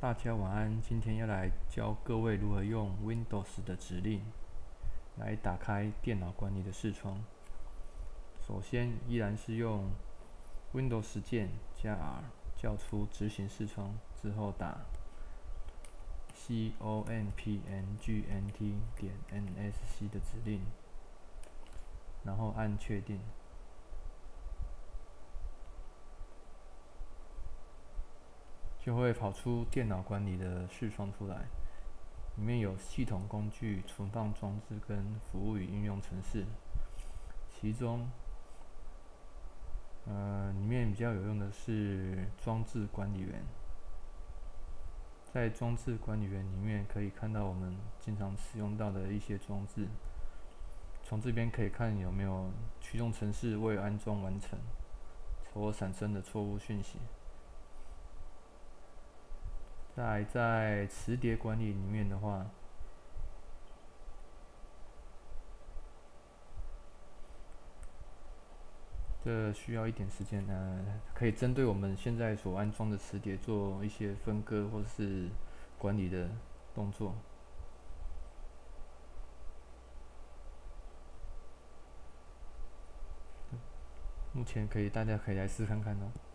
大家晚安。今天要来教各位如何用 Windows 的指令来打开电脑管理的视窗。首先，依然是用 Windows 键加 R 叫出执行视窗，之后打 COMPNGNT 点 NSC 的指令，然后按确定。就会跑出电脑管理的视窗出来，里面有系统工具、存放装置跟服务与应用程式。其中，呃，里面比较有用的是装置管理员。在装置管理员里面可以看到我们经常使用到的一些装置。从这边可以看有没有驱动程式未安装完成所产生的错误讯息。在在磁碟管理里面的话，这需要一点时间呢，可以针对我们现在所安装的磁碟做一些分割或是管理的动作。目前可以，大家可以来试看看哦。